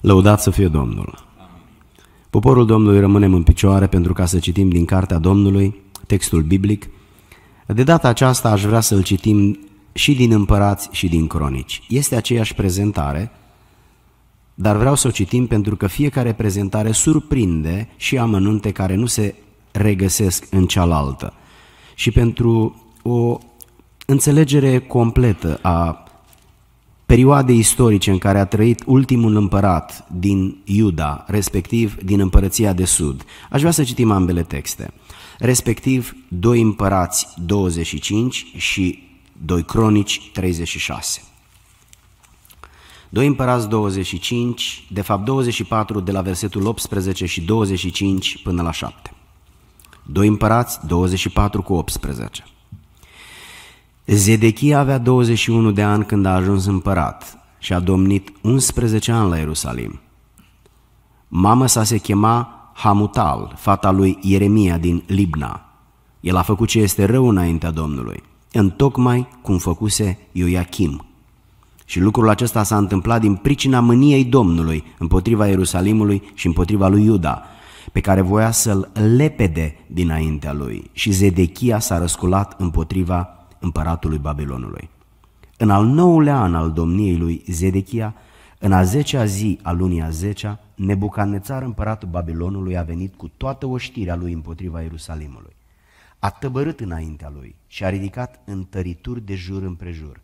Lăudat să fie Domnul! Poporul Domnului rămânem în picioare pentru ca să citim din Cartea Domnului, textul biblic. De data aceasta aș vrea să-l citim și din împărați și din cronici. Este aceeași prezentare, dar vreau să o citim pentru că fiecare prezentare surprinde și amănunte care nu se regăsesc în cealaltă. Și pentru o înțelegere completă a perioadei istorice în care a trăit ultimul împărat din Iuda, respectiv din împărăția de sud. Aș vrea să citim ambele texte, respectiv 2 împărați 25 și 2 cronici 36. 2 împărați 25, de fapt 24 de la versetul 18 și 25 până la 7. 2 împărați 24 cu 18. Zedechia avea 21 de ani când a ajuns împărat și a domnit 11 ani la Ierusalim. Mama sa se chema Hamutal, fata lui Ieremia din Libna. El a făcut ce este rău înaintea Domnului, întocmai cum făcuse Ioachim. Și lucrul acesta s-a întâmplat din pricina mâniei Domnului împotriva Ierusalimului și împotriva lui Iuda, pe care voia să-l lepede dinaintea lui. Și Zedechia s-a răsculat împotriva împăratului Babilonului. În al nouălea an al domniei lui Zedechia, în a zecea zi a lunii a zecea, Nebucannețar, împăratul Babilonului, a venit cu toată oștirea lui împotriva Ierusalimului. A tăbărât înaintea lui și a ridicat întărituri de jur împrejur.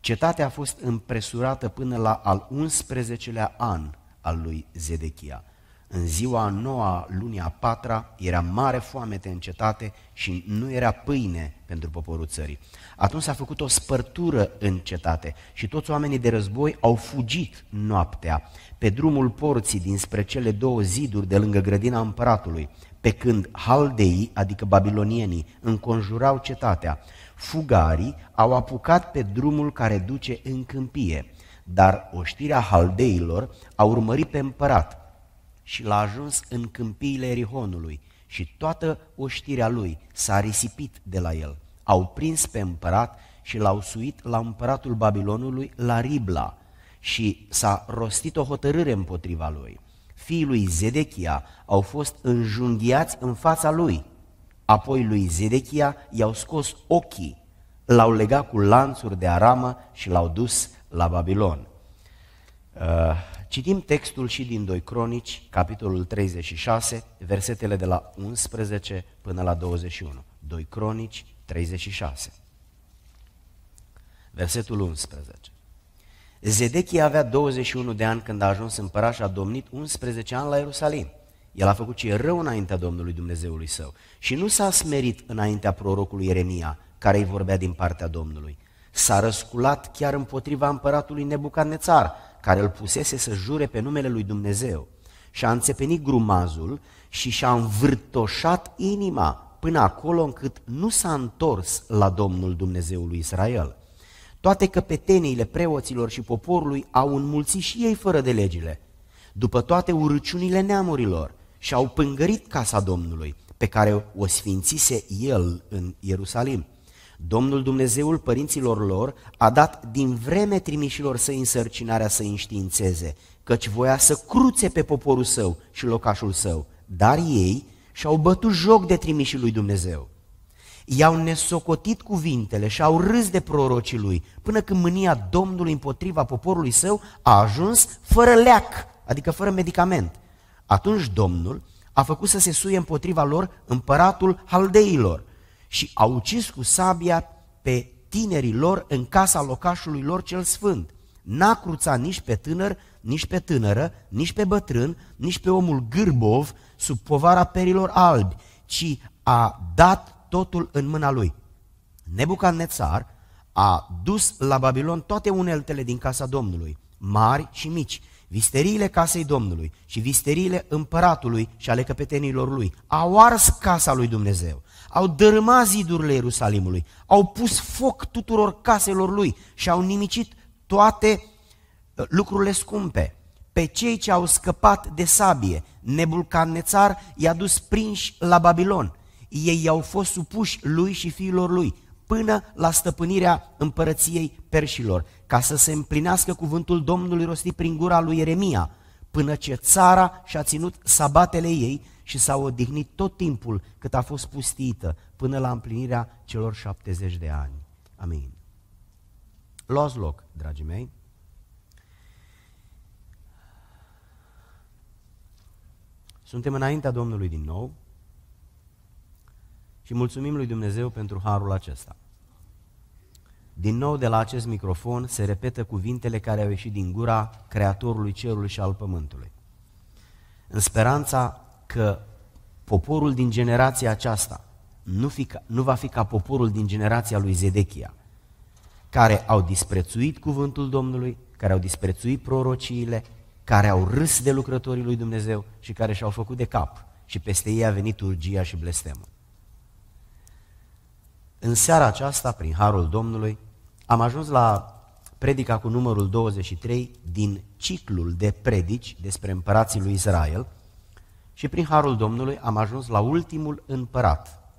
Cetatea a fost împresurată până la al 11-lea an al lui Zedechia. În ziua a noua, lunii a patra, era mare foamete în cetate și nu era pâine pentru poporul țării. Atunci s-a făcut o spărtură în cetate și toți oamenii de război au fugit noaptea pe drumul porții dinspre cele două ziduri de lângă grădina împăratului, pe când haldeii, adică babilonienii, înconjurau cetatea. Fugarii au apucat pe drumul care duce în câmpie, dar oștirea haldeilor a urmărit pe împărat și l-a ajuns în câmpiile Erihonului și toată oștirea lui s-a risipit de la el. Au prins pe împărat și l-au suit la împăratul Babilonului la Ribla și s-a rostit o hotărâre împotriva lui. Fiii lui Zedechia au fost înjunghiați în fața lui. Apoi lui Zedechia i-au scos ochii, l-au legat cu lanțuri de aramă și l-au dus la Babilon. Uh, Citim textul și din 2 Cronici, capitolul 36, versetele de la 11 până la 21. 2 Cronici 36. Versetul 11. Zedechia avea 21 de ani când a ajuns împărat și a domnit 11 ani la Ierusalim. El a făcut ce e rău înaintea Domnului Dumnezeului său și nu s-a smerit înaintea prorocului Ieremia, care îi vorbea din partea Domnului. S-a răsculat chiar împotriva împăratului Nebucadnețar, care îl pusese să jure pe numele lui Dumnezeu și a înțepenit grumazul și și-a învârtoșat inima până acolo încât nu s-a întors la Domnul Dumnezeului Israel. Toate căpeteniile preoților și poporului au înmulțit și ei fără de legile, după toate urăciunile neamurilor și au pângărit casa Domnului, pe care o sfințise el în Ierusalim. Domnul Dumnezeul părinților lor a dat din vreme trimișilor să însărcinarea să înștiințeze, căci voia să cruțe pe poporul său și locașul său, dar ei și-au bătut joc de trimișii lui Dumnezeu. I-au nesocotit cuvintele și au râs de prorocii lui, până când mânia Domnului împotriva poporului său a ajuns fără leac, adică fără medicament. Atunci Domnul a făcut să se suie împotriva lor împăratul haldeilor, și au ucis cu sabia pe tinerii lor în casa locașului lor cel sfânt. N-a cruțat nici pe tânăr, nici pe tânără, nici pe bătrân, nici pe omul gârbov sub povara perilor albi, ci a dat totul în mâna lui. Nebucannețar a dus la Babilon toate uneltele din casa Domnului, mari și mici, visteriile casei Domnului și visteriile împăratului și ale căpetenilor lui. Au ars casa lui Dumnezeu, au dărâmat zidurile Ierusalimului, au pus foc tuturor caselor lui și au nimicit toate uh, lucrurile scumpe. Pe cei ce au scăpat de sabie, Nebulcannețar i-a dus prinși la Babilon. Ei i-au fost supuși lui și fiilor lui, până la stăpânirea împărăției perșilor, ca să se împlinească cuvântul Domnului rostit prin gura lui Ieremia. până ce țara și-a ținut sabatele ei și s-a odihnit tot timpul cât a fost pustită până la împlinirea celor 70 de ani. Amin. Luați loc, dragii mei. Suntem înaintea Domnului din nou și mulțumim lui Dumnezeu pentru harul acesta. Din nou de la acest microfon se repetă cuvintele care au ieșit din gura Creatorului Cerului și al Pământului. În speranța că poporul din generația aceasta nu, fi, nu va fi ca poporul din generația lui Zedechia, care au disprețuit cuvântul Domnului, care au disprețuit prorociile, care au râs de lucrătorii lui Dumnezeu și care și-au făcut de cap și peste ei a venit urgia și blestemul. În seara aceasta, prin Harul Domnului, am ajuns la predica cu numărul 23 din ciclul de predici despre împărații lui Israel și prin Harul Domnului am ajuns la ultimul împărat,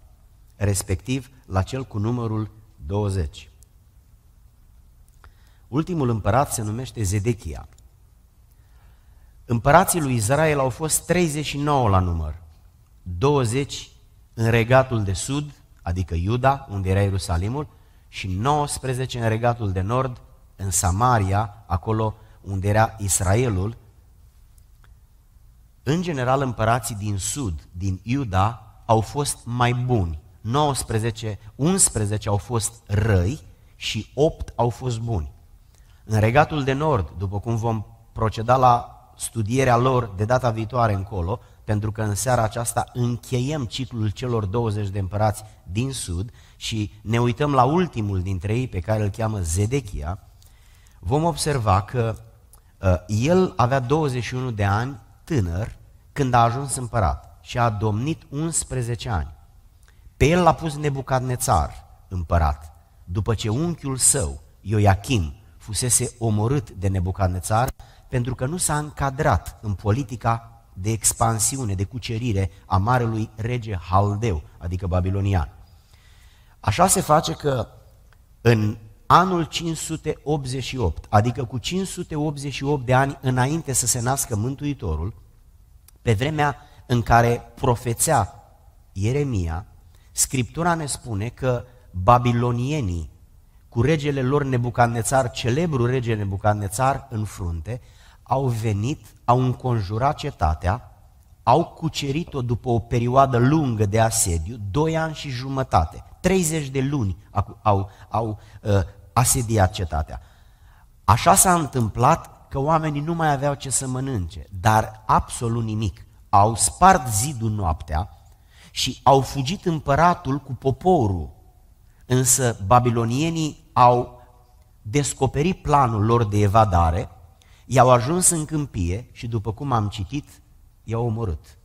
respectiv la cel cu numărul 20. Ultimul împărat se numește Zedechia. Împărații lui Israel au fost 39 la număr, 20 în regatul de sud, adică Iuda, unde era Ierusalimul, și 19 în regatul de nord, în Samaria, acolo unde era Israelul. În general, împărații din sud, din Iuda, au fost mai buni. 19, 11 au fost răi și 8 au fost buni. În regatul de nord, după cum vom proceda la studierea lor de data viitoare încolo, pentru că în seara aceasta încheiem ciclul celor 20 de împărați din sud și ne uităm la ultimul dintre ei pe care îl cheamă Zedechia, vom observa că uh, el avea 21 de ani tânăr când a ajuns împărat și a domnit 11 ani. Pe el l-a pus Nebucadnețar împărat, după ce unchiul său, Ioachim, fusese omorât de Nebucadnețar pentru că nu s-a încadrat în politica de expansiune, de cucerire a marelui rege Haldeu, adică babilonian. Așa se face că în anul 588, adică cu 588 de ani înainte să se nască Mântuitorul, pe vremea în care profețea Ieremia, Scriptura ne spune că babilonienii, cu regele lor Nebucadnețar, celebru rege Nebucadnețar în frunte, au venit, au înconjurat cetatea, au cucerit-o după o perioadă lungă de asediu, doi ani și jumătate, 30 de luni au, au, au uh, asediat cetatea. Așa s-a întâmplat că oamenii nu mai aveau ce să mănânce, dar absolut nimic. Au spart zidul noaptea și au fugit împăratul cu poporul. Însă babilonienii au descoperit planul lor de evadare i-au ajuns în câmpie și după cum am citit, i-au omorât.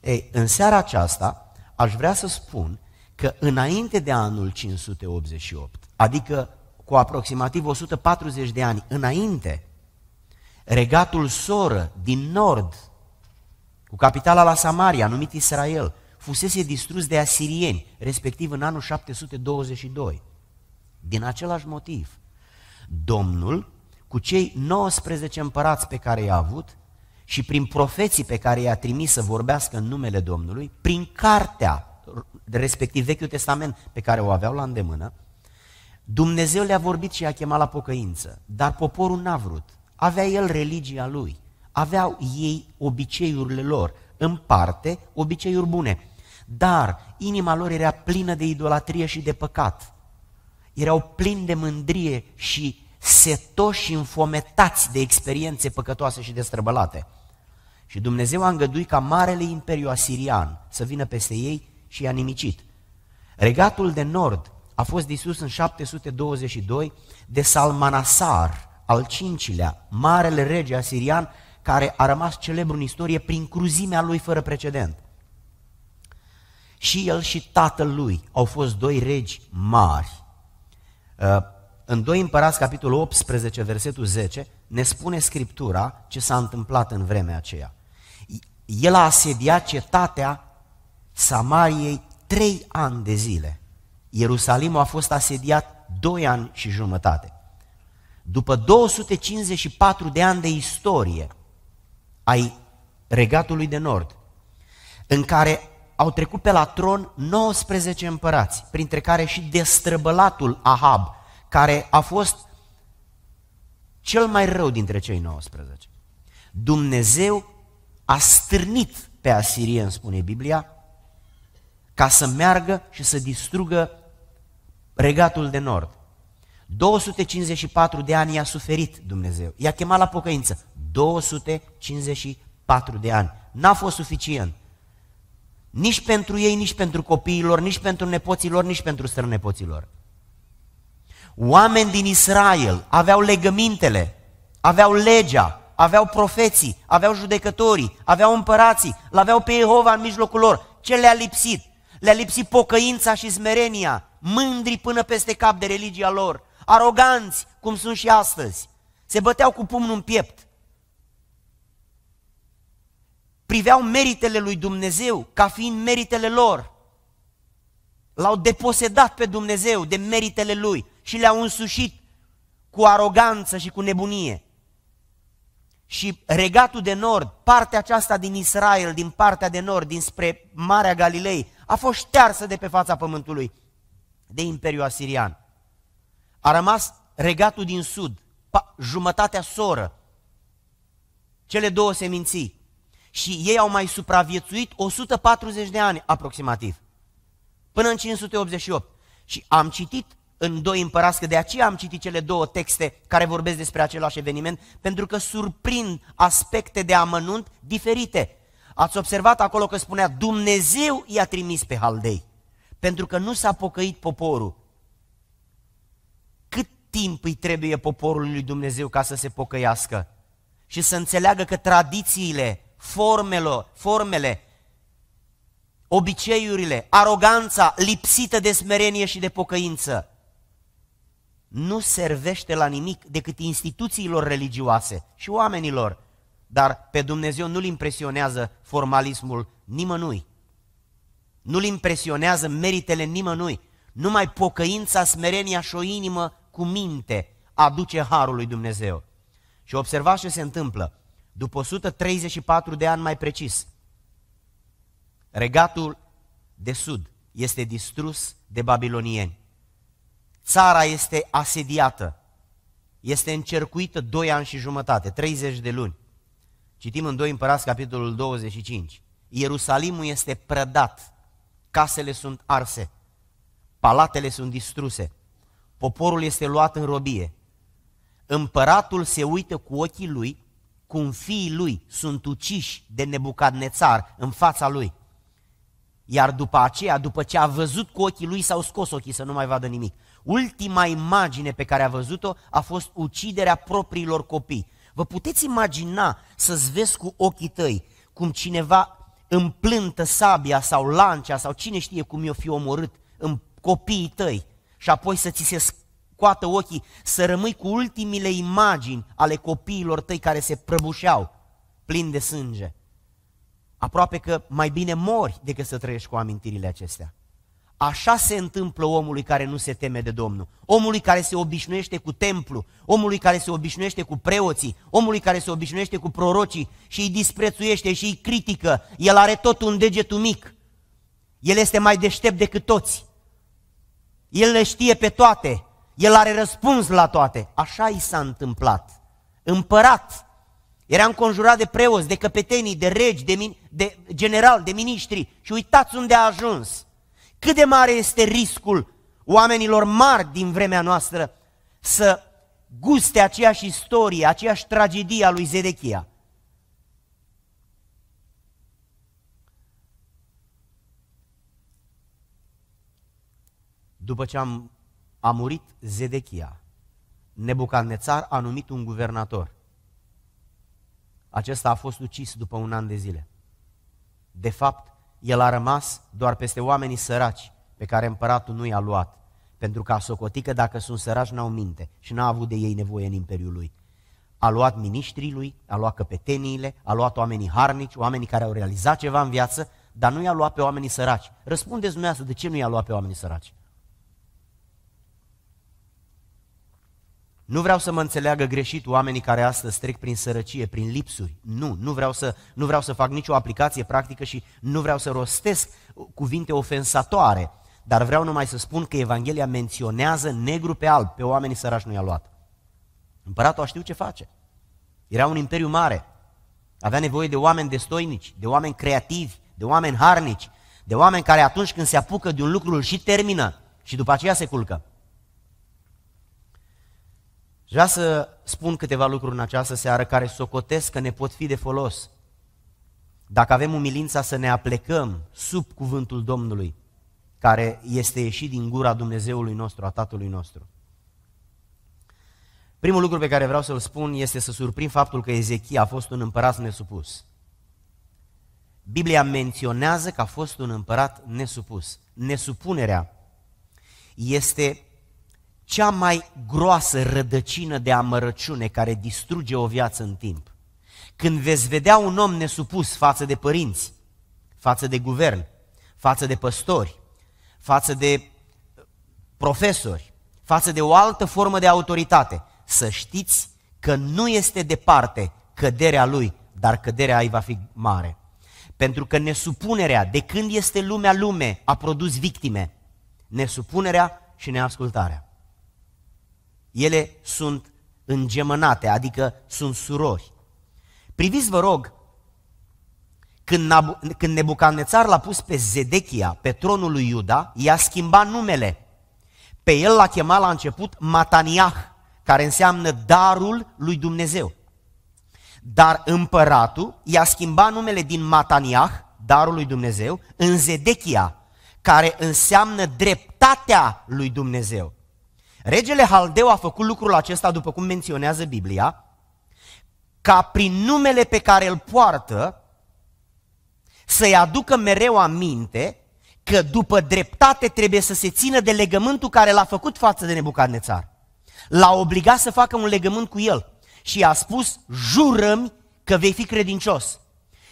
Ei, în seara aceasta aș vrea să spun că înainte de anul 588, adică cu aproximativ 140 de ani înainte, regatul soră din nord, cu capitala la Samaria, numit Israel, fusese distrus de asirieni, respectiv în anul 722. Din același motiv, Domnul cu cei 19 împărați pe care i-a avut și prin profeții pe care i-a trimis să vorbească în numele Domnului, prin cartea, respectiv Vechiul Testament pe care o aveau la îndemână, Dumnezeu le-a vorbit și i-a chemat la pocăință, dar poporul n-a vrut. Avea el religia lui, aveau ei obiceiurile lor, în parte obiceiuri bune, dar inima lor era plină de idolatrie și de păcat. Erau plini de mândrie și setoși și înfometați de experiențe păcătoase și destrăbălate. Și Dumnezeu a îngăduit ca marele imperiu asirian să vină peste ei și i-a nimicit. Regatul de nord a fost distrus în 722 de Salmanasar, al cincilea, marele rege asirian, care a rămas celebru în istorie prin cruzimea lui fără precedent. Și el și tatăl lui au fost doi regi mari. Uh, în 2 Împărați, capitolul 18, versetul 10, ne spune Scriptura ce s-a întâmplat în vremea aceea. El a asediat cetatea Samariei trei ani de zile. Ierusalimul a fost asediat doi ani și jumătate. După 254 de ani de istorie, ai regatului de nord, în care au trecut pe la tron 19 împărați, printre care și destrăbălatul Ahab, care a fost cel mai rău dintre cei 19. Dumnezeu a stârnit pe asirieni, spune Biblia, ca să meargă și să distrugă regatul de nord. 254 de ani i-a suferit Dumnezeu. I-a chemat la pocăință. 254 de ani. N-a fost suficient. Nici pentru ei, nici pentru copiilor, nici pentru nepoților, nici pentru strănepoților. Oameni din Israel aveau legămintele, aveau legea, aveau profeții, aveau judecătorii, aveau împărații, l-aveau pe Jehova în mijlocul lor. Ce le-a lipsit? Le-a lipsit pocăința și smerenia, mândri până peste cap de religia lor, aroganți, cum sunt și astăzi. Se băteau cu pumnul în piept. Priveau meritele lui Dumnezeu ca fiind meritele lor. L-au deposedat pe Dumnezeu de meritele lui și le-au însușit cu aroganță și cu nebunie. Și regatul de nord, partea aceasta din Israel, din partea de nord, dinspre Marea Galilei, a fost ștearsă de pe fața pământului de Imperiul Asirian. A rămas regatul din sud, jumătatea soră, cele două seminții. Și ei au mai supraviețuit 140 de ani aproximativ, până în 588. Și am citit în doi împărați, că de aceea am citit cele două texte care vorbesc despre același eveniment, pentru că surprind aspecte de amănunt diferite. Ați observat acolo că spunea Dumnezeu i-a trimis pe Haldei, pentru că nu s-a pocăit poporul. Cât timp îi trebuie poporului lui Dumnezeu ca să se pocăiască și să înțeleagă că tradițiile, formele, formele obiceiurile, aroganța lipsită de smerenie și de pocăință, nu servește la nimic decât instituțiilor religioase și oamenilor, dar pe Dumnezeu nu-L impresionează formalismul nimănui. Nu-L impresionează meritele nimănui. Numai pocăința, smerenia și o inimă cu minte aduce harul lui Dumnezeu. Și observați ce se întâmplă. După 134 de ani mai precis, regatul de sud este distrus de babilonieni. Țara este asediată, este încercuită doi ani și jumătate, 30 de luni. Citim în 2 Împărați, capitolul 25. Ierusalimul este prădat, casele sunt arse, palatele sunt distruse, poporul este luat în robie. Împăratul se uită cu ochii lui cum fiii lui sunt uciși de Nebucadnețar în fața lui. Iar după aceea, după ce a văzut cu ochii lui, s-au scos ochii să nu mai vadă nimic. Ultima imagine pe care a văzut-o a fost uciderea propriilor copii. Vă puteți imagina să-ți vezi cu ochii tăi cum cineva împlântă sabia sau lancea sau cine știe cum i-o fi omorât în copiii tăi și apoi să ți se scoată ochii, să rămâi cu ultimile imagini ale copiilor tăi care se prăbușeau plini de sânge. Aproape că mai bine mori decât să trăiești cu amintirile acestea. Așa se întâmplă omului care nu se teme de Domnul, omului care se obișnuiește cu templu, omului care se obișnuiește cu preoții, omului care se obișnuiește cu prorocii și îi disprețuiește și îi critică. El are tot un degetul mic. El este mai deștept decât toți. El le știe pe toate. El are răspuns la toate. Așa i s-a întâmplat. Împărat. Era înconjurat de preoți, de căpetenii, de regi, de, min- de general, de miniștri. Și uitați unde a ajuns cât de mare este riscul oamenilor mari din vremea noastră să guste aceeași istorie, aceeași tragedie a lui Zedechia. După ce am, a murit Zedechia, Nebucadnețar a numit un guvernator. Acesta a fost ucis după un an de zile. De fapt, el a rămas doar peste oamenii săraci pe care împăratul nu i-a luat, pentru că a socotit că dacă sunt săraci n-au minte și n-a avut de ei nevoie în imperiul lui. A luat miniștrii lui, a luat căpeteniile, a luat oamenii harnici, oamenii care au realizat ceva în viață, dar nu i-a luat pe oamenii săraci. Răspundeți dumneavoastră, de ce nu i-a luat pe oamenii săraci? Nu vreau să mă înțeleagă greșit oamenii care astăzi trec prin sărăcie, prin lipsuri. Nu, nu vreau, să, nu vreau să fac nicio aplicație practică și nu vreau să rostesc cuvinte ofensatoare. Dar vreau numai să spun că Evanghelia menționează negru pe alb, pe oamenii sărași nu i-a luat. Împăratul a știut ce face. Era un imperiu mare. Avea nevoie de oameni destoinici, de oameni creativi, de oameni harnici, de oameni care atunci când se apucă de un lucru îl și termină și după aceea se culcă. Vreau să spun câteva lucruri în această seară care socotesc că ne pot fi de folos. Dacă avem umilința să ne aplecăm sub cuvântul Domnului, care este ieșit din gura Dumnezeului nostru, a Tatălui nostru. Primul lucru pe care vreau să-l spun este să surprind faptul că Ezechia a fost un împărat nesupus. Biblia menționează că a fost un împărat nesupus. Nesupunerea este cea mai groasă rădăcină de amărăciune care distruge o viață în timp. Când veți vedea un om nesupus față de părinți, față de guvern, față de păstori, față de profesori, față de o altă formă de autoritate, să știți că nu este departe căderea lui, dar căderea ei va fi mare. Pentru că nesupunerea, de când este lumea lume, a produs victime. Nesupunerea și neascultarea. Ele sunt îngemănate, adică sunt surori. Priviți, vă rog, când, când Nebucanețar l-a pus pe Zedechia, pe tronul lui Iuda, i-a schimbat numele. Pe el l-a chemat la început Mataniah, care înseamnă darul lui Dumnezeu. Dar împăratul i-a schimbat numele din Mataniah, darul lui Dumnezeu, în Zedechia, care înseamnă dreptatea lui Dumnezeu. Regele Haldeu a făcut lucrul acesta, după cum menționează Biblia, ca prin numele pe care îl poartă să-i aducă mereu aminte că după dreptate trebuie să se țină de legământul care l-a făcut față de Nebucadnețar. L-a obligat să facă un legământ cu el și i-a spus, jurăm că vei fi credincios.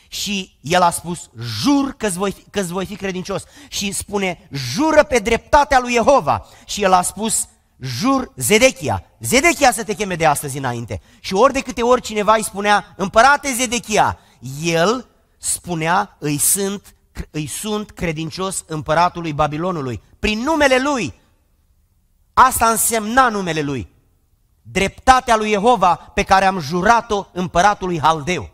Și el a spus, jur că voi, că voi fi credincios. Și spune, jură pe dreptatea lui Jehova. Și el a spus, jur Zedechia. Zedechia să te cheme de astăzi înainte. Și ori de câte ori cineva îi spunea, împărate Zedechia, el spunea, îi sunt, îi sunt credincios împăratului Babilonului. Prin numele lui. Asta însemna numele lui. Dreptatea lui Jehova pe care am jurat-o împăratului Haldeu.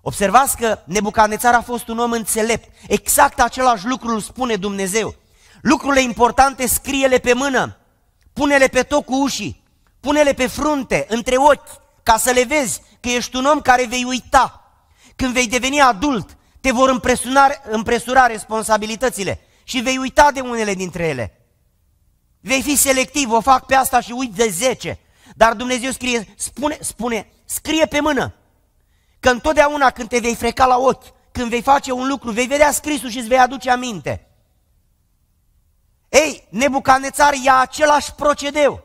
Observați că Nebucanețar a fost un om înțelept. Exact același lucru îl spune Dumnezeu. Lucrurile importante scrie-le pe mână, pune-le pe tocul ușii, pune-le pe frunte, între ochi, ca să le vezi că ești un om care vei uita. Când vei deveni adult, te vor împresura, împresura responsabilitățile și vei uita de unele dintre ele. Vei fi selectiv, o fac pe asta și uit de zece. Dar Dumnezeu scrie, spune, spune, scrie pe mână, Că întotdeauna când te vei freca la ochi, când vei face un lucru, vei vedea scrisul și îți vei aduce aminte. Ei, Nebucanețar ia același procedeu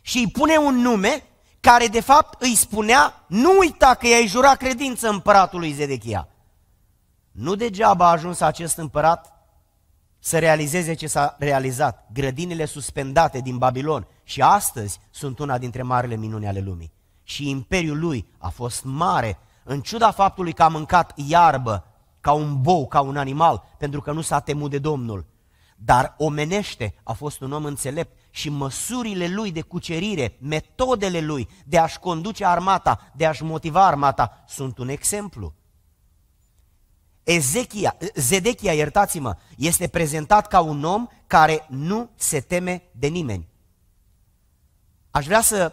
și îi pune un nume care de fapt îi spunea, nu uita că i-ai jurat credință împăratului Zedechia. Nu degeaba a ajuns acest împărat să realizeze ce s-a realizat, grădinile suspendate din Babilon și astăzi sunt una dintre marile minuni ale lumii și imperiul lui a fost mare, în ciuda faptului că a mâncat iarbă ca un bou, ca un animal, pentru că nu s-a temut de Domnul. Dar omenește a fost un om înțelept și măsurile lui de cucerire, metodele lui de a-și conduce armata, de a-și motiva armata, sunt un exemplu. Ezechia, Zedechia, iertați-mă, este prezentat ca un om care nu se teme de nimeni. Aș vrea să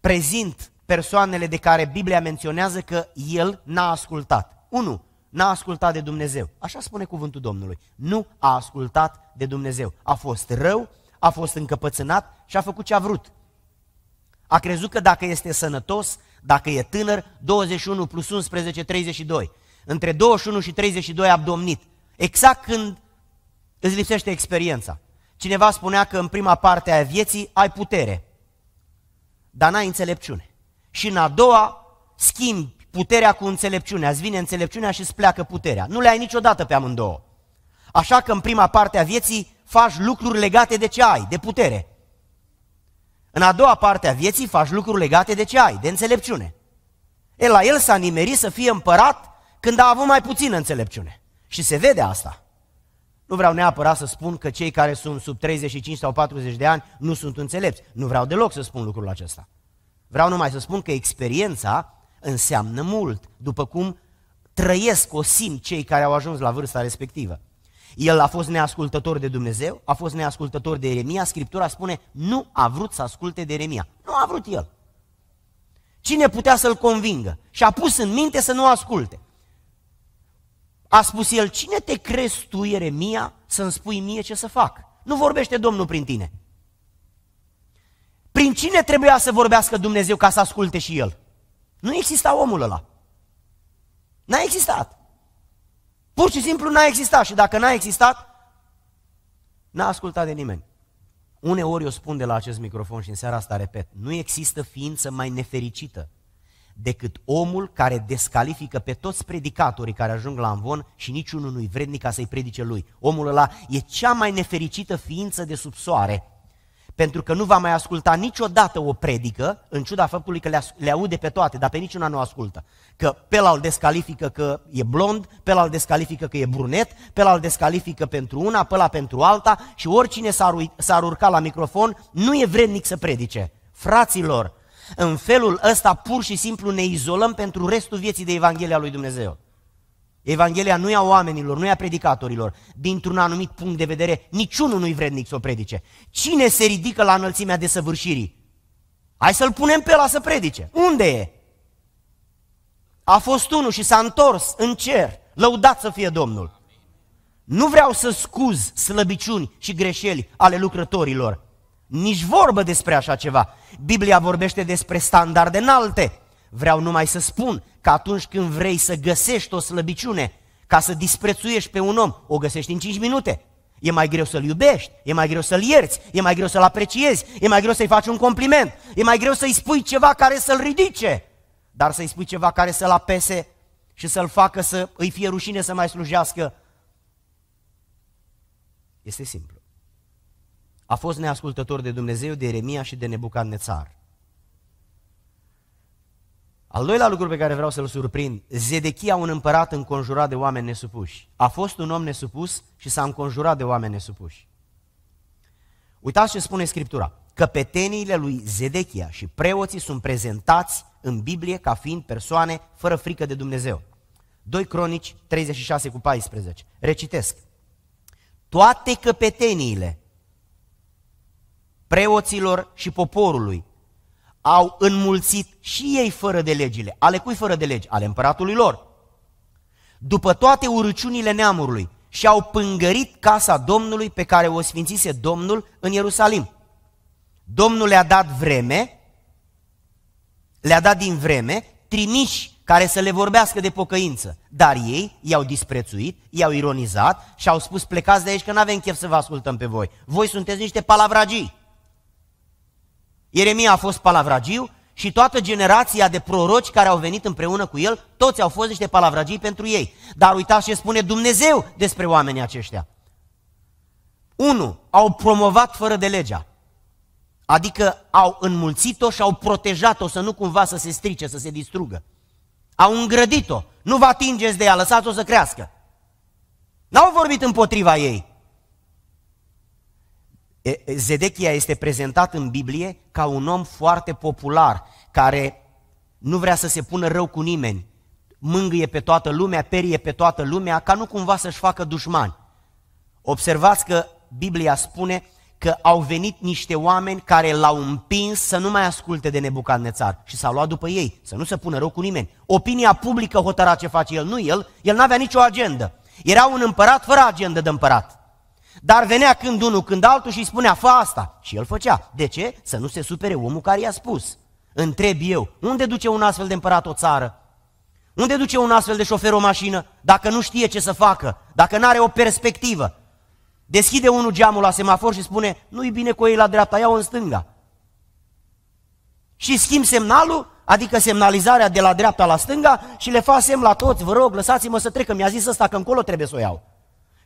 prezint persoanele de care Biblia menționează că el n-a ascultat. 1. N-a ascultat de Dumnezeu. Așa spune cuvântul Domnului. Nu a ascultat de Dumnezeu. A fost rău, a fost încăpățânat și a făcut ce a vrut. A crezut că dacă este sănătos, dacă e tânăr, 21 plus 11, 32. Între 21 și 32 a domnit. Exact când îți lipsește experiența. Cineva spunea că în prima parte a vieții ai putere, dar n-ai înțelepciune și în a doua schimbi puterea cu înțelepciunea, îți vine înțelepciunea și îți pleacă puterea. Nu le ai niciodată pe amândouă. Așa că în prima parte a vieții faci lucruri legate de ce ai, de putere. În a doua parte a vieții faci lucruri legate de ce ai, de înțelepciune. El la el s-a nimerit să fie împărat când a avut mai puțină înțelepciune. Și se vede asta. Nu vreau neapărat să spun că cei care sunt sub 35 sau 40 de ani nu sunt înțelepți. Nu vreau deloc să spun lucrul acesta. Vreau numai să spun că experiența înseamnă mult, după cum trăiesc, o simt cei care au ajuns la vârsta respectivă. El a fost neascultător de Dumnezeu, a fost neascultător de Eremia, Scriptura spune, nu a vrut să asculte de Eremia. Nu a vrut el. Cine putea să-l convingă? Și a pus în minte să nu asculte. A spus el, cine te crezi tu, Ieremia, să-mi spui mie ce să fac? Nu vorbește Domnul prin tine. Prin cine trebuia să vorbească Dumnezeu ca să asculte și el? Nu exista omul ăla. N-a existat. Pur și simplu n-a existat și dacă n-a existat, n-a ascultat de nimeni. Uneori eu spun de la acest microfon și în seara asta repet, nu există ființă mai nefericită decât omul care descalifică pe toți predicatorii care ajung la învon și niciunul nu-i vrednic ca să-i predice lui. Omul ăla e cea mai nefericită ființă de sub soare, pentru că nu va mai asculta niciodată o predică, în ciuda faptului că le, le aude pe toate, dar pe niciuna nu ascultă. Că pe ăla îl descalifică că e blond, pe ăla îl descalifică că e brunet, pe ăla îl descalifică pentru una, pe ăla pentru alta și oricine s-ar, s-ar urca la microfon nu e vrednic să predice. Fraților, în felul ăsta pur și simplu ne izolăm pentru restul vieții de Evanghelia lui Dumnezeu. Evanghelia nu e a oamenilor, nu e a predicatorilor. Dintr-un anumit punct de vedere, niciunul nu-i vrednic să o predice. Cine se ridică la înălțimea de săvârșirii? Hai să-l punem pe la să predice. Unde e? A fost unul și s-a întors în cer. Lăudat să fie Domnul. Nu vreau să scuz slăbiciuni și greșeli ale lucrătorilor. Nici vorbă despre așa ceva. Biblia vorbește despre standarde înalte. Vreau numai să spun că atunci când vrei să găsești o slăbiciune, ca să disprețuiești pe un om, o găsești în 5 minute. E mai greu să-l iubești, e mai greu să-l ierți, e mai greu să-l apreciezi, e mai greu să-i faci un compliment, e mai greu să-i spui ceva care să-l ridice, dar să-i spui ceva care să-l apese și să-l facă să îi fie rușine să mai slujească. Este simplu. A fost neascultător de Dumnezeu, de Eremia și de Nebucadnețar. Al doilea lucru pe care vreau să-l surprind, Zedechia, un împărat înconjurat de oameni nesupuși. A fost un om nesupus și s-a înconjurat de oameni nesupuși. Uitați ce spune Scriptura. Căpeteniile lui Zedechia și preoții sunt prezentați în Biblie ca fiind persoane fără frică de Dumnezeu. 2 Cronici 36 cu 14. Recitesc. Toate căpeteniile preoților și poporului au înmulțit și ei fără de legile. Ale cui fără de legi? Ale împăratului lor. După toate urăciunile neamului și-au pângărit casa Domnului pe care o sfințise Domnul în Ierusalim. Domnul le-a dat vreme, le-a dat din vreme trimiși care să le vorbească de pocăință. Dar ei i-au disprețuit, i-au ironizat și au spus plecați de aici că nu avem chef să vă ascultăm pe voi. Voi sunteți niște palavragii. Ieremia a fost palavragiu și toată generația de proroci care au venit împreună cu el, toți au fost niște palavragii pentru ei. Dar uitați ce spune Dumnezeu despre oamenii aceștia. Unu, au promovat fără de legea. Adică au înmulțit-o și au protejat-o să nu cumva să se strice, să se distrugă. Au îngrădit-o. Nu vă atingeți de ea, lăsați-o să crească. N-au vorbit împotriva ei. Zedechia este prezentat în Biblie ca un om foarte popular, care nu vrea să se pună rău cu nimeni, mângâie pe toată lumea, perie pe toată lumea, ca nu cumva să-și facă dușmani. Observați că Biblia spune că au venit niște oameni care l-au împins să nu mai asculte de Nebucadnețar și s-au luat după ei, să nu se pună rău cu nimeni. Opinia publică hotăra ce face el, nu el, el n-avea nicio agendă. Era un împărat fără agendă de împărat. Dar venea când unul, când altul și îi spunea, fă asta. Și el făcea. De ce? Să nu se supere omul care i-a spus. Întreb eu, unde duce un astfel de împărat o țară? Unde duce un astfel de șofer o mașină dacă nu știe ce să facă, dacă nu are o perspectivă? Deschide unul geamul la semafor și spune, nu-i bine cu ei la dreapta, iau în stânga. Și schimb semnalul, adică semnalizarea de la dreapta la stânga și le fac semn la toți, vă rog, lăsați-mă să trec, că mi-a zis ăsta că încolo trebuie să o iau.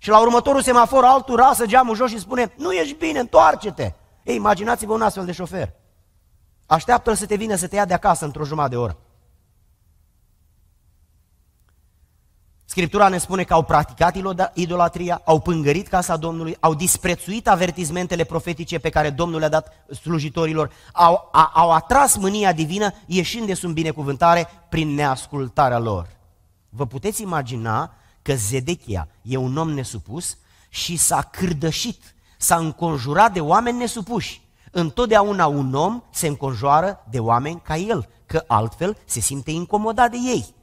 Și la următorul semafor altul rasă geamul jos și spune, nu ești bine, întoarce-te. Ei, imaginați-vă un astfel de șofer. Așteaptă-l să te vină să te ia de acasă într-o jumătate de oră. Scriptura ne spune că au practicat idolatria, au pângărit casa Domnului, au disprețuit avertizmentele profetice pe care Domnul le-a dat slujitorilor, au, a, au atras mânia divină ieșind de sub binecuvântare prin neascultarea lor. Vă puteți imagina că Zedechia e un om nesupus și s-a cârdășit, s-a înconjurat de oameni nesupuși. Întotdeauna un om se înconjoară de oameni ca el, că altfel se simte incomodat de ei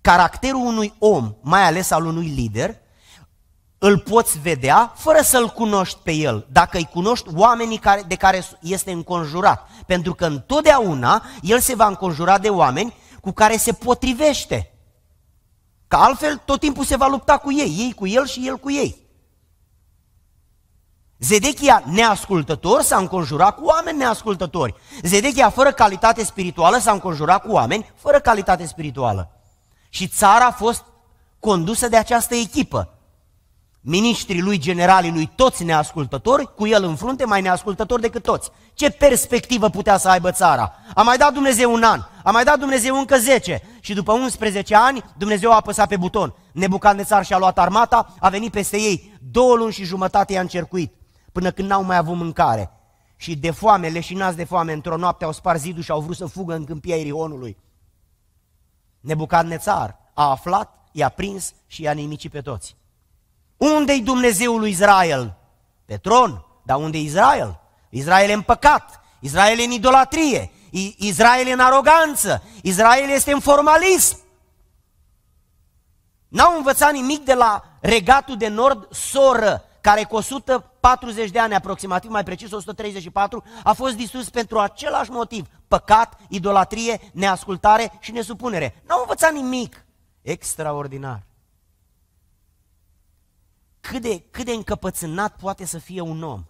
caracterul unui om, mai ales al unui lider, îl poți vedea fără să-l cunoști pe el, dacă îi cunoști oamenii care, de care este înconjurat. Pentru că întotdeauna el se va înconjura de oameni cu care se potrivește. Că altfel tot timpul se va lupta cu ei, ei cu el și el cu ei. Zedechia neascultător s-a înconjurat cu oameni neascultători. Zedechia fără calitate spirituală s-a înconjurat cu oameni fără calitate spirituală. Și țara a fost condusă de această echipă. Ministrii lui, generalii lui, toți neascultători, cu el în frunte, mai neascultători decât toți. Ce perspectivă putea să aibă țara? A mai dat Dumnezeu un an, a mai dat Dumnezeu încă 10 și după 11 ani Dumnezeu a apăsat pe buton. Nebucadnețar și-a luat armata, a venit peste ei, două luni și jumătate i-a încercuit, până când n-au mai avut mâncare. Și de foame, leșinați de foame, într-o noapte au spart zidul și au vrut să fugă în câmpia Irionului. Nebucadnețar a aflat, i-a prins și i-a nimicit pe toți. Unde-i Dumnezeul lui Israel? Pe tron. Dar unde e Israel? Israel e în păcat, Israel e în idolatrie, Israel e în aroganță, Israel este în formalism. N-au învățat nimic de la regatul de nord, soră, care cu 140 de ani aproximativ, mai precis 134, a fost distrus pentru același motiv, păcat, idolatrie, neascultare și nesupunere. N-au învățat nimic extraordinar. Cât de, cât de încăpățânat poate să fie un om.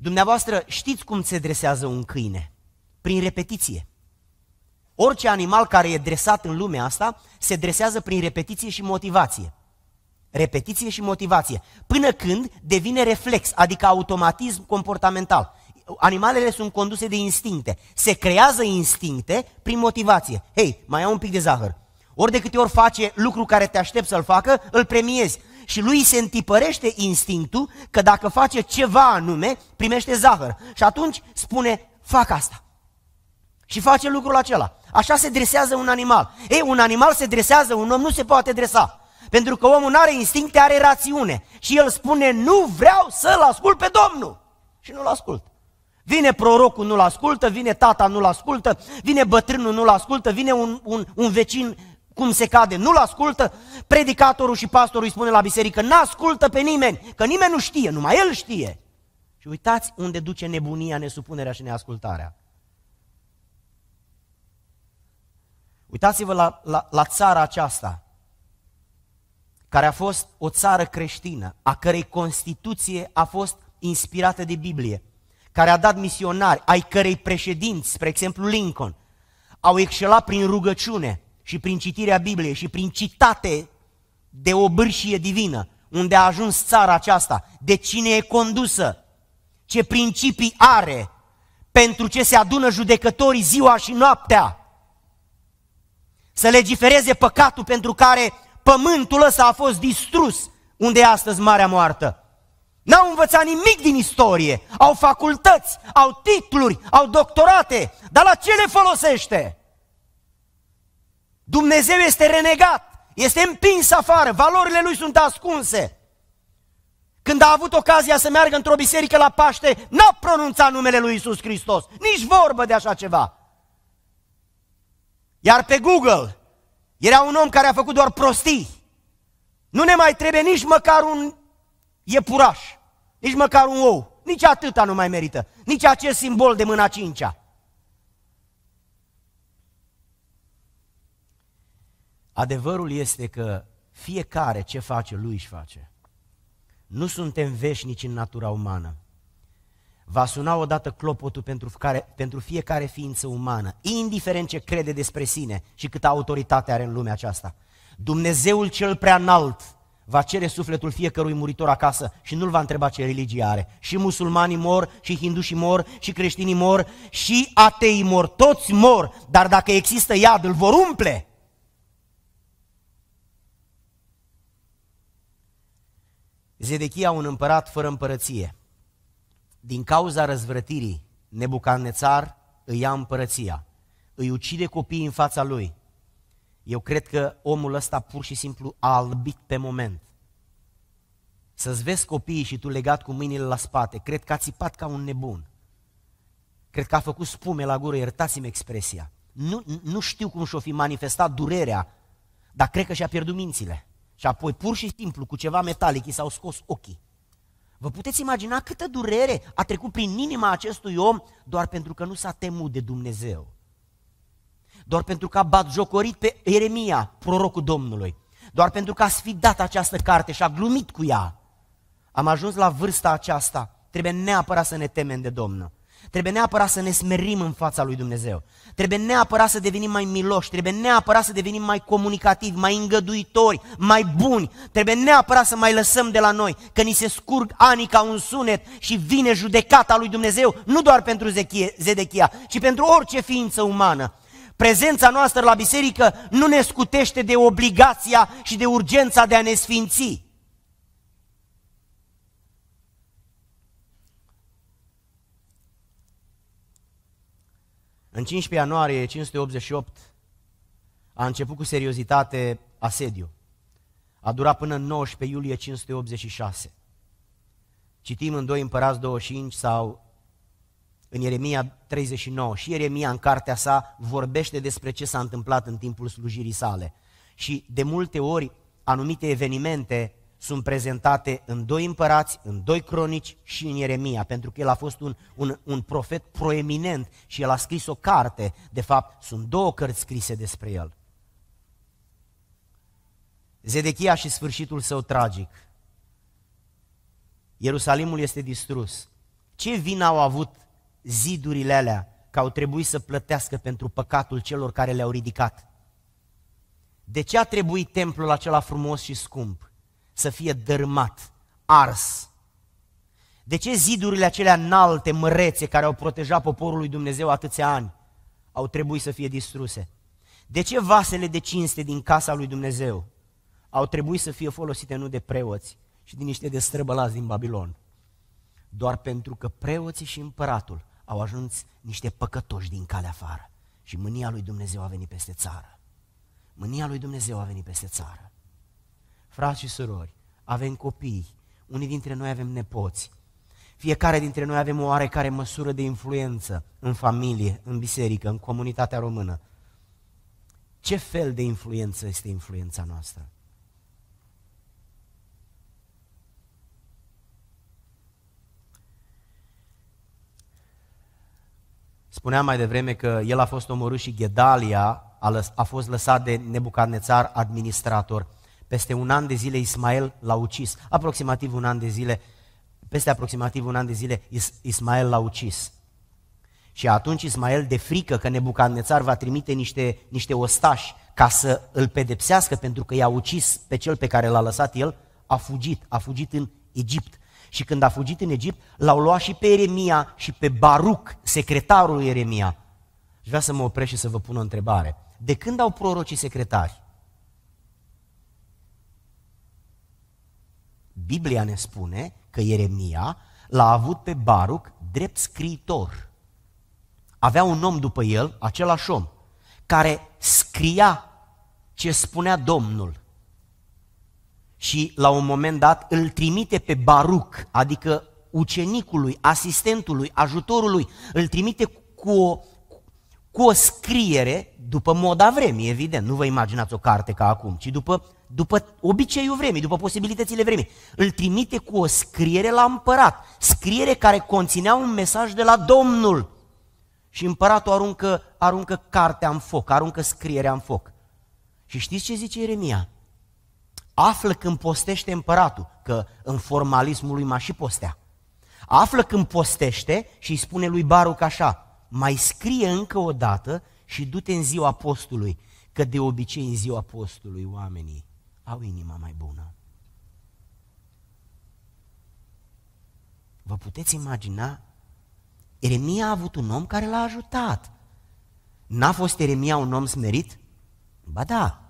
Dumneavoastră știți cum se dresează un câine? Prin repetiție. Orice animal care e dresat în lumea asta se dresează prin repetiție și motivație. Repetiție și motivație. Până când devine reflex, adică automatism comportamental. Animalele sunt conduse de instincte. Se creează instincte prin motivație. Hei, mai au un pic de zahăr. Ori de câte ori face lucru care te aștept să-l facă, îl premiezi. Și lui se întipărește instinctul că dacă face ceva anume, primește zahăr. Și atunci spune, fac asta. Și face lucrul acela. Așa se dresează un animal. Ei, un animal se dresează, un om nu se poate dresa. Pentru că omul nu are instincte, are rațiune. Și el spune, nu vreau să-L ascult pe Domnul. Și nu-L ascult. Vine prorocul, nu-L ascultă, vine tata, nu-L ascultă, vine bătrânul, nu-L ascultă, vine un, un, un vecin, cum se cade, nu-L ascultă, predicatorul și pastorul îi spune la biserică, n-ascultă pe nimeni, că nimeni nu știe, numai el știe. Și uitați unde duce nebunia, nesupunerea și neascultarea. Uitați-vă la, la, la țara aceasta, care a fost o țară creștină, a cărei Constituție a fost inspirată de Biblie, care a dat misionari, ai cărei președinți, spre exemplu Lincoln, au excelat prin rugăciune și prin citirea Bibliei și prin citate de o bârșie divină, unde a ajuns țara aceasta, de cine e condusă, ce principii are, pentru ce se adună judecătorii ziua și noaptea, să legifereze păcatul pentru care pământul ăsta a fost distrus, unde e astăzi Marea Moartă. N-au învățat nimic din istorie, au facultăți, au titluri, au doctorate, dar la ce le folosește? Dumnezeu este renegat, este împins afară, valorile lui sunt ascunse. Când a avut ocazia să meargă într-o biserică la Paște, n-a pronunțat numele lui Isus Hristos, nici vorbă de așa ceva. Iar pe Google era un om care a făcut doar prostii. Nu ne mai trebuie nici măcar un iepuraș, nici măcar un ou, nici atâta nu mai merită, nici acest simbol de mâna cincea. Adevărul este că fiecare ce face, lui își face. Nu suntem veșnici în natura umană. Va suna odată clopotul pentru, care, pentru fiecare ființă umană, indiferent ce crede despre sine și câtă autoritate are în lumea aceasta. Dumnezeul cel prea înalt va cere sufletul fiecărui muritor acasă și nu-l va întreba ce religie are. Și musulmanii mor, și hindușii mor, și creștinii mor, și ateii mor, toți mor, dar dacă există iad, îl vor umple. Zedechia, un împărat fără împărăție, din cauza răzvrătirii, Nebucadnețar îi ia împărăția, îi ucide copiii în fața lui. Eu cred că omul ăsta pur și simplu a albit pe moment. Să-ți vezi copiii și tu legat cu mâinile la spate, cred că a țipat ca un nebun. Cred că a făcut spume la gură, iertați-mi expresia. Nu, nu știu cum și-o fi manifestat durerea, dar cred că și-a pierdut mințile. Și apoi, pur și simplu, cu ceva metalic, i s-au scos ochii. Vă puteți imagina câtă durere a trecut prin inima acestui om doar pentru că nu s-a temut de Dumnezeu. Doar pentru că a batjocorit pe Ieremia, prorocul Domnului. Doar pentru că a sfidat această carte și a glumit cu ea. Am ajuns la vârsta aceasta. Trebuie neapărat să ne temem de Domnul. Trebuie neapărat să ne smerim în fața lui Dumnezeu. Trebuie neapărat să devenim mai miloși, trebuie neapărat să devenim mai comunicativi, mai îngăduitori, mai buni. Trebuie neapărat să mai lăsăm de la noi, că ni se scurg ani ca un sunet și vine judecata lui Dumnezeu, nu doar pentru Zedechia, ci pentru orice ființă umană. Prezența noastră la biserică nu ne scutește de obligația și de urgența de a ne sfinți. În 15 ianuarie 588 a început cu seriozitate asediu. A durat până în 19 iulie 586. Citim în 2 Împărați 25 sau în Ieremia 39. Și Ieremia în cartea sa vorbește despre ce s-a întâmplat în timpul slujirii sale. Și de multe ori anumite evenimente sunt prezentate în doi împărați, în doi cronici și în Ieremia, pentru că el a fost un, un, un profet proeminent și el a scris o carte. De fapt, sunt două cărți scrise despre el. Zedechia și sfârșitul său tragic. Ierusalimul este distrus. Ce vină au avut zidurile alea că au trebuit să plătească pentru păcatul celor care le-au ridicat? De ce a trebuit templul acela frumos și scump? Să fie dărâmat, ars. De ce zidurile acelea înalte, mărețe, care au protejat poporul lui Dumnezeu atâția ani, au trebuit să fie distruse? De ce vasele de cinste din casa lui Dumnezeu au trebuit să fie folosite nu de preoți și din niște destrăbălați din Babilon? Doar pentru că preoții și împăratul au ajuns niște păcătoși din calea afară. Și mânia lui Dumnezeu a venit peste țară. Mânia lui Dumnezeu a venit peste țară. Frați și surori, avem copii, unii dintre noi avem nepoți, fiecare dintre noi avem o oarecare măsură de influență în familie, în biserică, în comunitatea română. Ce fel de influență este influența noastră? Spuneam mai devreme că el a fost omorât și Gedalia a, lăs, a fost lăsat de Nebucadnețar administrator. Peste un an de zile Ismael l-a ucis. Aproximativ un an de zile, peste aproximativ un an de zile Is- Ismael l-a ucis. Și atunci Ismael, de frică că Nebucadnețar va trimite niște, niște ostași ca să îl pedepsească pentru că i-a ucis pe cel pe care l-a lăsat el, a fugit, a fugit în Egipt. Și când a fugit în Egipt, l-au luat și pe Eremia și pe Baruc, secretarul lui Eremia. Și vreau să mă opresc și să vă pun o întrebare. De când au prorocii secretari? Biblia ne spune că Ieremia l-a avut pe Baruc drept scriitor. Avea un om după el, același om, care scria ce spunea Domnul. Și la un moment dat îl trimite pe Baruc, adică ucenicului, asistentului, ajutorului, îl trimite cu o, cu o scriere, după moda vremii, evident, nu vă imaginați o carte ca acum, ci după după obiceiul vremii, după posibilitățile vremii. Îl trimite cu o scriere la împărat, scriere care conținea un mesaj de la Domnul. Și împăratul aruncă, aruncă cartea în foc, aruncă scrierea în foc. Și știți ce zice Ieremia? Află când postește împăratul, că în formalismul lui m și postea. Află când postește și îi spune lui Baruc așa, mai scrie încă o dată și du-te în ziua postului, că de obicei în ziua postului oamenii au inima mai bună. Vă puteți imagina? Eremia a avut un om care l-a ajutat. N-a fost Eremia un om smerit? Ba da.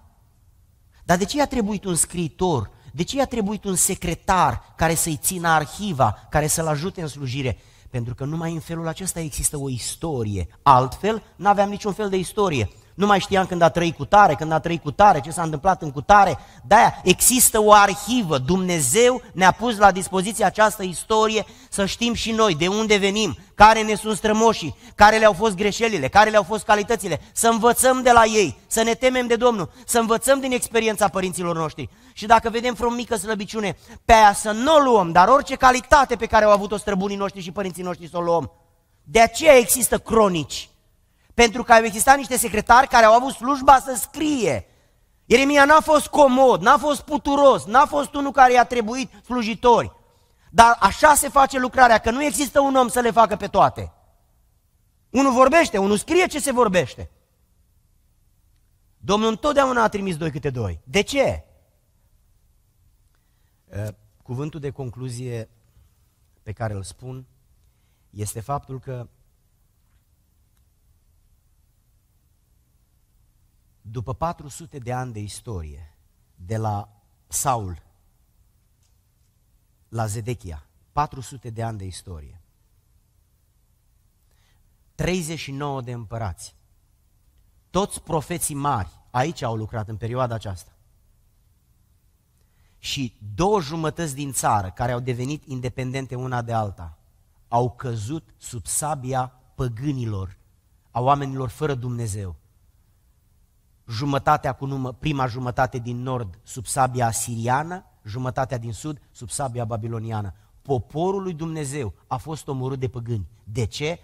Dar de ce i-a trebuit un scriitor? De ce i-a trebuit un secretar care să-i țină arhiva, care să-l ajute în slujire? Pentru că numai în felul acesta există o istorie. Altfel, nu aveam niciun fel de istorie. Nu mai știam când a trăit cu tare, când a trăit cu tare, ce s-a întâmplat în cutare. De-aia există o arhivă. Dumnezeu ne-a pus la dispoziție această istorie să știm și noi de unde venim, care ne sunt strămoșii, care le-au fost greșelile, care le-au fost calitățile, să învățăm de la ei, să ne temem de Domnul, să învățăm din experiența părinților noștri. Și dacă vedem vreo mică slăbiciune, pe aia să nu o luăm, dar orice calitate pe care au avut-o străbunii noștri și părinții noștri să o luăm. De aceea există cronici. Pentru că au existat niște secretari care au avut slujba să scrie. Ieremia n-a fost comod, n-a fost puturos, n-a fost unul care i-a trebuit slujitori. Dar așa se face lucrarea, că nu există un om să le facă pe toate. Unul vorbește, unul scrie ce se vorbește. Domnul întotdeauna a trimis doi câte doi. De ce? Cuvântul de concluzie pe care îl spun este faptul că după 400 de ani de istorie, de la Saul la Zedechia, 400 de ani de istorie, 39 de împărați, toți profeții mari aici au lucrat în perioada aceasta. Și două jumătăți din țară, care au devenit independente una de alta, au căzut sub sabia păgânilor, a oamenilor fără Dumnezeu jumătatea cu numă, prima jumătate din nord sub sabia asiriană, jumătatea din sud sub sabia babiloniană. Poporul lui Dumnezeu a fost omorât de păgâni. De ce?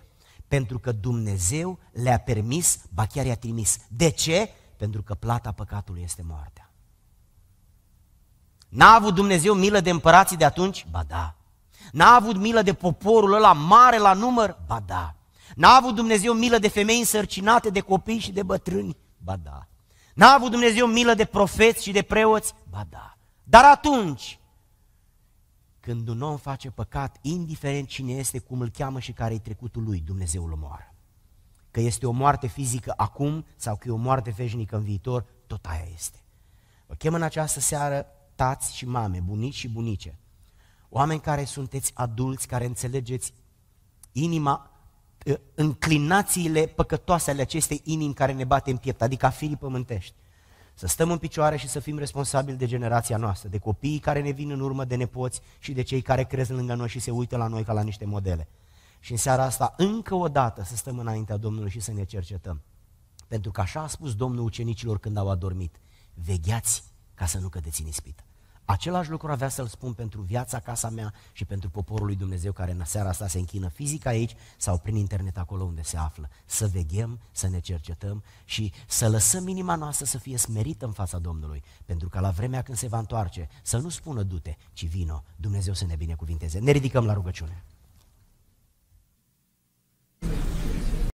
Pentru că Dumnezeu le-a permis, ba chiar i-a trimis. De ce? Pentru că plata păcatului este moartea. N-a avut Dumnezeu milă de împărații de atunci? Ba da. N-a avut milă de poporul ăla mare la număr? Ba da. N-a avut Dumnezeu milă de femei însărcinate, de copii și de bătrâni? Ba da. N-a avut Dumnezeu milă de profeți și de preoți? Ba da. Dar atunci, când un om face păcat, indiferent cine este, cum îl cheamă și care e trecutul lui, Dumnezeu îl omoară. Că este o moarte fizică acum sau că e o moarte veșnică în viitor, tot aia este. Vă chem în această seară tați și mame, bunici și bunice, oameni care sunteți adulți, care înțelegeți inima înclinațiile păcătoase ale acestei inimi care ne bate în piept, adică a firii pământești. Să stăm în picioare și să fim responsabili de generația noastră, de copiii care ne vin în urmă, de nepoți și de cei care cresc lângă noi și se uită la noi ca la niște modele. Și în seara asta, încă o dată, să stăm înaintea Domnului și să ne cercetăm. Pentru că așa a spus Domnul ucenicilor când au adormit, vegheați ca să nu cădeți în ispită. Același lucru avea să-l spun pentru viața, casa mea și pentru poporul lui Dumnezeu care în seara asta se închină fizic aici sau prin internet acolo unde se află. Să veghem, să ne cercetăm și să lăsăm inima noastră să fie smerită în fața Domnului. Pentru că la vremea când se va întoarce, să nu spună dute, ci vino, Dumnezeu să ne binecuvinteze. Ne ridicăm la rugăciune.